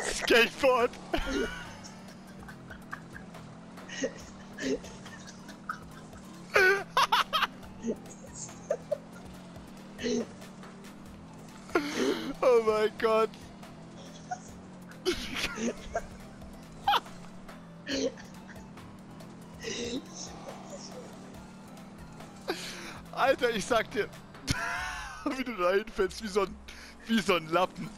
Skateboard! oh mein Gott! Alter, ich sag dir, wie du da hinfällst, wie so ein, wie so ein Lappen.